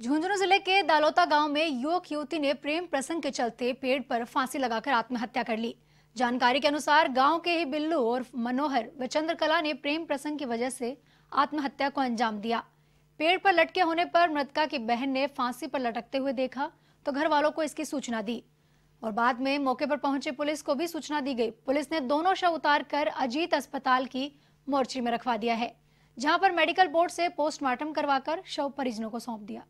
झुंझुनू ज़िले के दालोता गाँव में युवक युवती ने प्रेम प्रसंग के चलते पेड़ पर फांसी लगाकर आत्महत्या कर ली। जानकारी के अनुसार गाँव के ही बिल्लू और मनोहर व चंद्रकला ने प्रेम प्रसंग की वजह से आत्महत्या को अंजाम दिया। पेड़ पर लटके होने पर मृतका की बहन ने फांसी पर लटकते हुए देखा तो घर वालों को इसकी सूचना दी। और बाद में मौके पर पहुँचे पुलिस को भी सूचना दी गई। पुलिस ने दोनों शव उतार कर अजीत अस्पताल की मोर्ची में रखवा दिया है, जहाँ पर मेडिकल बोर्ड से पोस्टमार्टम करवाकर शव परिजनों को सौंप दिया।